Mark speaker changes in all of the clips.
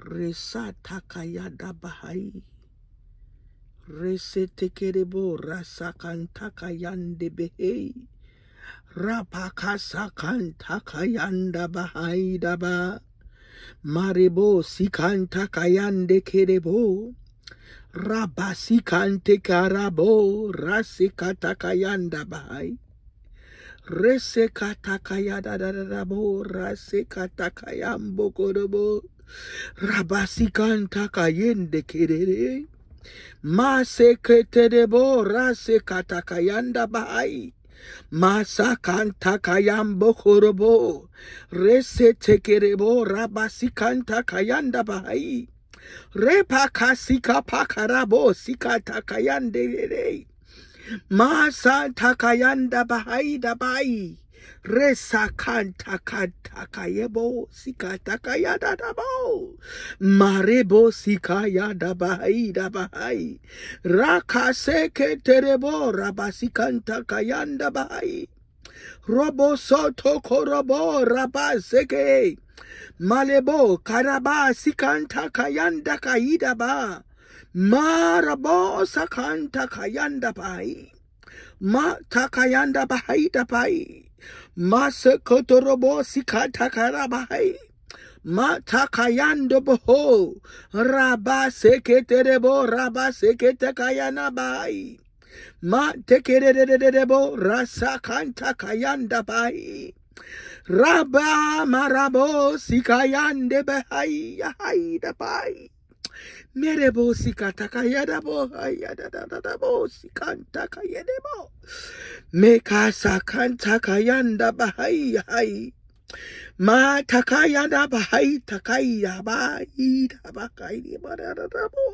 Speaker 1: Resa takayada bahai. Rese tekerebo rasakan takayande behei. Rapakasakan takayanda bahai daba. Marebo sikan takayande kerebo. Rabasikante karabo rasikatakayanda bahai. Rese katakayada dadabo rase katakayambo korobo. Rabasikanta kayende kerere. Mase keterebo rase katakayanda bahai. Masa kanta kayambo korobo. Rese tekerebo rabasikanta kayanda bahai. Repa kasika pakarabo sika takayande Masa takayanda bahai dabai. Resa kanta kanta kayebo sika takayada dabo. Marebo sika yada bahai dabai. Raka seke terebo rabasikanta kayanda bahai. Robo soto korobo rabaseke. Malebo karaba sikanta kayanda kaida ba. Marabo sakanta kayanda bai. Ma takayanda bahai da bai. Ma sekotorobo sikata karabai. Ma takayando boho. Raba seketerebo raba sekete kayana bai. Ma tekererebo rasa kanta kayanda bai. Raba marabo sikayande behai haida bai. Merebo sikata kayada bo hayada da da da bo sikanta kayede bo. Meka sakanta kayanda bahai hai. Ma takayada bahai takaya bai da bakai di bara da da bo.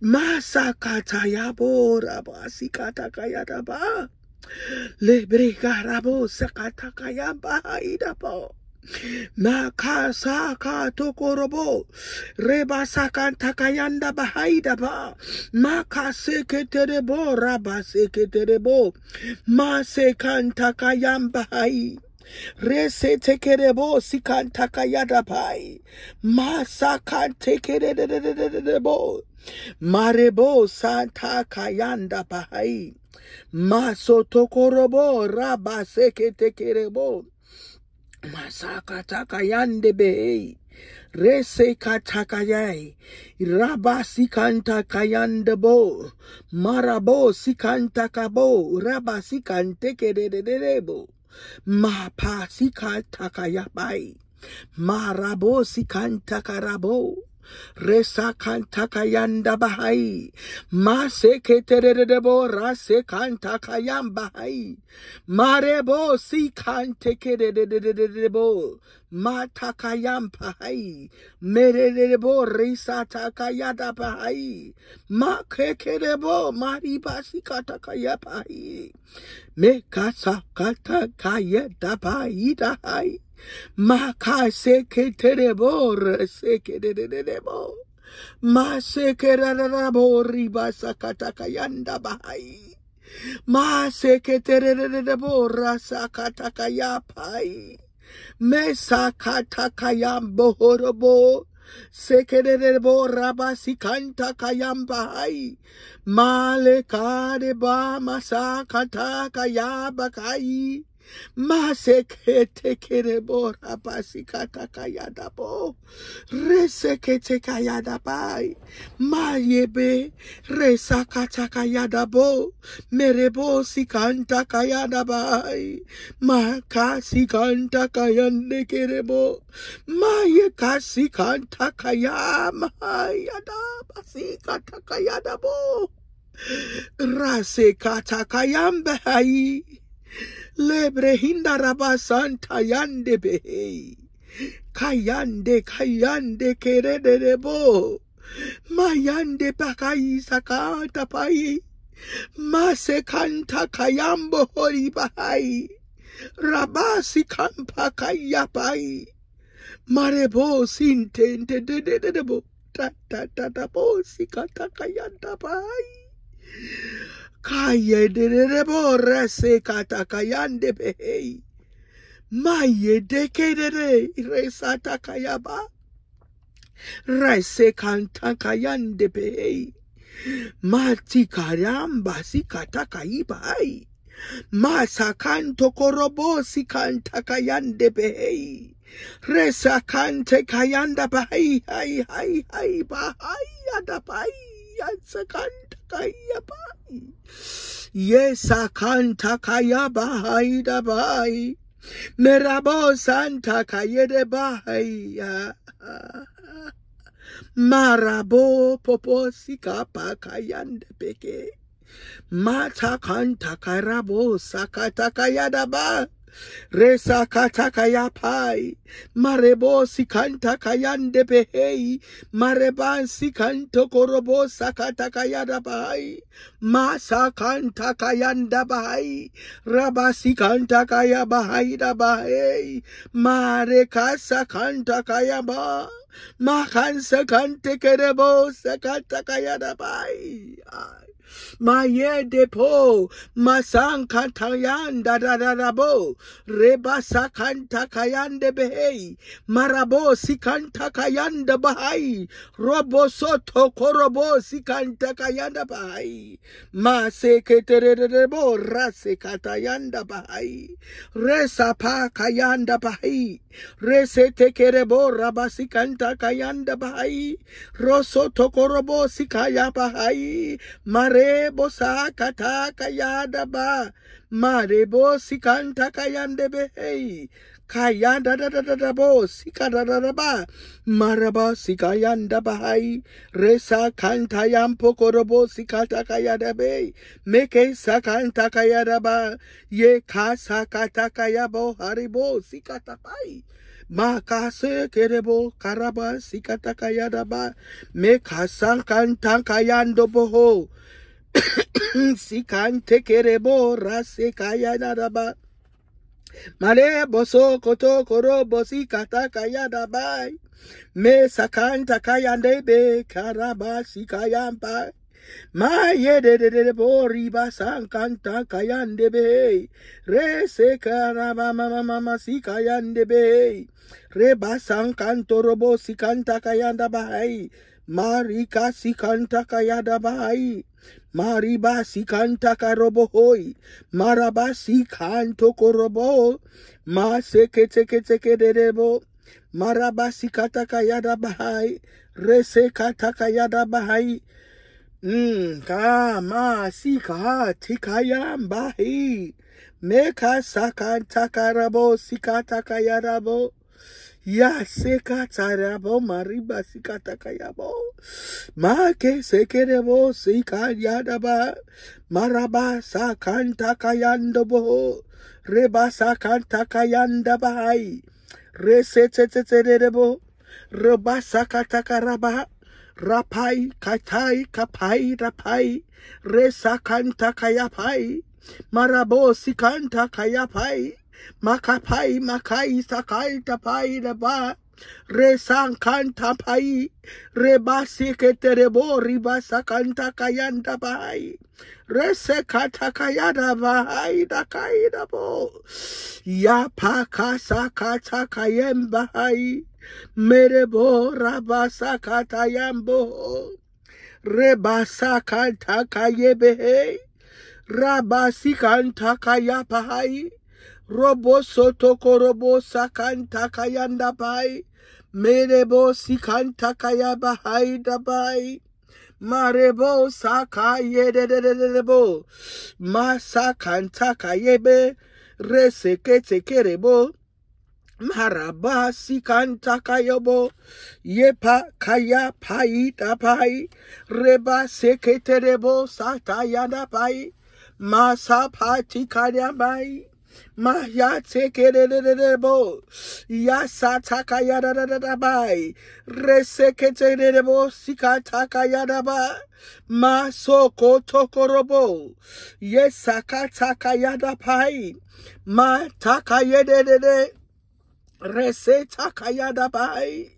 Speaker 1: Ma sakata ya bo raba sikata kayada ba. Lebre garabo sakata kayamba idabo. Makasa ka tokorobo. Reba sakanta kayanda bahaida ba. Makase keterebo raba seketerebo. Ma sekanta kayamba hai. Rese tekerebo sikanta kayada bai. Masa tekerebo. Marebo santa kayanda bahai. Maso tokorobo raba seke tekerebo. Masaka takayande behei. Rese katakayai. Raba sikanta kayande bo. Marabo sikanta kabo. Raba sikante. Ma pa sikanta kayabai. Marabo sikanta karabo. Resa kanta kayanda bahai. Ma se keterebo rase kanta kayam bahai. Marebo si kante kerebo. Ma takayam bahai. Merebo resa takayada bahai. Ma kekerebo mariba si kata kaya bahai. Me kasa kata kaya dabai dahai. Maka seke terebo seke derebo. Ma seke rarabo riba sakata kayanda bahai. Ma seke terebo rasa kata kayapai. Me sakata kayam bohorobo. Sekerebo rabasi kanta kayambai. Male kade ba masakata kayabakai. Masekete kerebo rabasikata kayada bo. Resekete kayada bai. Mayebe resakata kayada bo. Merebo sikanta kayada bai. Maka sikanta kayande kerebo. Maye kasikanta kayama yada basikata kayada bo. Rase kata kayambe hai. Lebre hindaraba santa yande behe. Kayande kayande kerederebo. Mayande pakai sakata pai. Mase kanta kayambo hori bahai. Rabasi kampa kayapai. Marebo sintente de de de de bo. Ta ta ta ta bo sikata kayanda pai. Kaye de de de bo rese kata kayande behei. Maye de ke de de resata kayaba. Rese kantakayande be. Mati karamba sikataka ibai. Masakanto korobo sikantakayande be. Resa kante kayanda bahai hai hai hai bahai yada bahai yansakanta kaya bahai. Yesa kanta kaya bahai da bahai. Merabo santa kayede bahai. Marabo popo sikapa kayande peke. Mata kanta karabo sakata kayada Resa katakaya pai. Marebo sikanta kayande behei. Mareban sikanto korobo sakata kayada pai. Masa kanta kayanda bai. Raba sikanta kaya bahai da bai. Mare kasa kanta kaya ba. Makansa kante kerebo sakata kayada bai. Ay. Maye depo, masan kantayan da da da da bo, reba sakanta kayande behei, marabo sikanta kayanda bahai, robo soto korobo sikanta kayanda bahai, ma seketerebo rase katayanda bahai, resa pa kayanda bahai, rese tekerebo rabasikanta kayanda bahai, roso tokorobo sikaya bahai, marebo sakata kayada ba marebo sikanta kayande behei kayanda da da da da bo sikada da da ba maraba sikayanda bahai resa kanta yampo korobo sikata kayada be meke sakanta kayada ba ye kasa kata kayabo haribo sikata pai Makase kerebo karaba sikata kayada ba me kasan kanta kayando boho sikante kerebo rase kayada ba Male boso koto koro bosi kata kayada bai me sakanta kayande be karaba sikayamba Ma ye de de de bo riba sankanta kayande be re se karaba mama mama si kayande be re basankanto robo si sikanta kayanda bahai marika sikanta kayada bahai mariba sikanta karobo hoi maraba sikanto korobo ma seke teke teke de debo maraba sikata kayada bahai re se kata kayada bahai kama sika tikayam bahi. Meka sakanta karabo sikata kayarabo. Ya seka tarabo mariba sikata kayabo. Ma ke sekerebo sika yadaba. Maraba sakanta kayando boho. Reba sakanta kayanda bahai. Reseteteterebo. Reba sakata karaba. Rapai, katai, kapai, rapai, resa kanta kayapai, marabo sikanta kayapai, makapai, makai, sakai, tapai, reba, resan kanta pai, reba siketerebo, riba sakanta kayanda pai, rese kata kayada bahai, da kaida bo, ya pakasa kata kayem bahai, Merebo rabasa katayambo. Rebasa kanta kayebehe. Rabasi kanta kayapahai. Robo soto korobo sakanta kayanda pai. Merebo sikanta kayabahai dabai. Marebo saka yedededebo. Masakanta kayebe. Resekete kerebo. Maraba sikanta kayobo yepa kaya pai tapai reba seketerebo satayada pai masa pati kaya bai Maya tekerebo ya satakaya da da da da bai reseketerebo da ba masoko tokorobo yesakatakaya da pai ma takaya de de de Reseta kayada bai.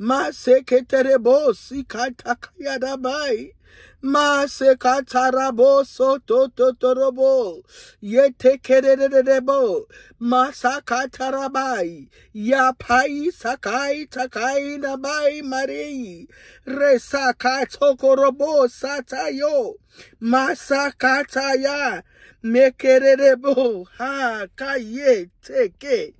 Speaker 1: Maseketerebo sikatakayadabai. Masekatarabo soto totorobo. Yetekerebo. Masakatarabai. Yapai sakai takai nabai marei. Resakatokorobo satayo. Masakataya. Mekerebo. Ha kaye teke.